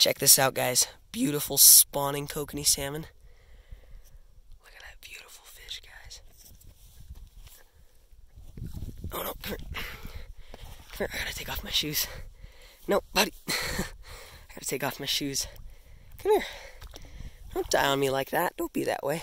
Check this out, guys. Beautiful spawning kokanee salmon. Look at that beautiful fish, guys. Oh no, come here. Come here, I gotta take off my shoes. No, buddy. I gotta take off my shoes. Come here. Don't die on me like that. Don't be that way.